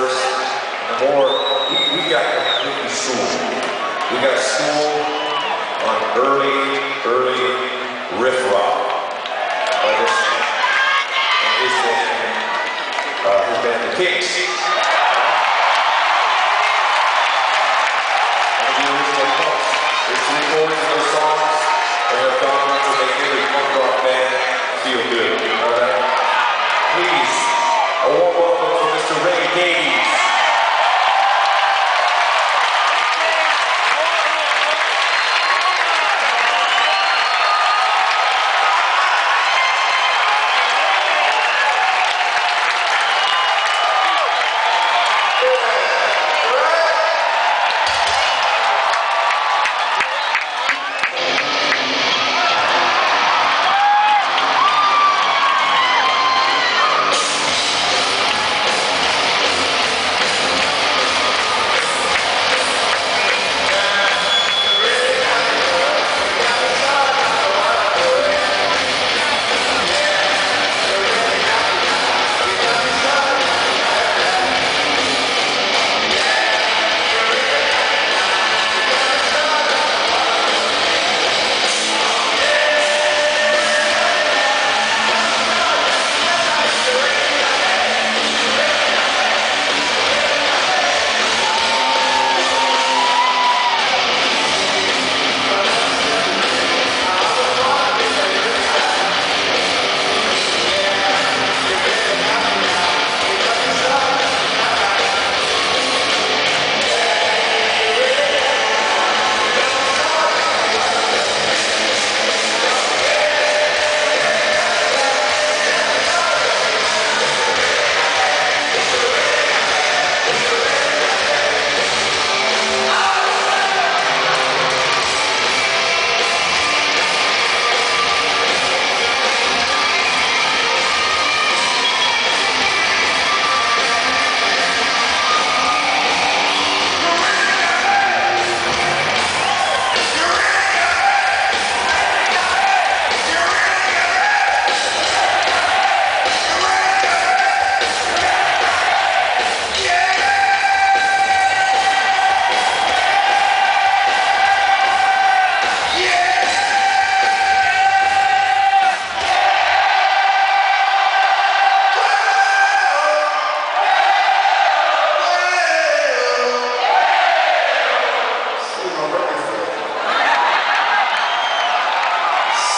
first, the more we, we got completely schooled. We got school on early, early riff rock by this and his band, uh, his band, The Kinks.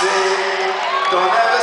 C'est ton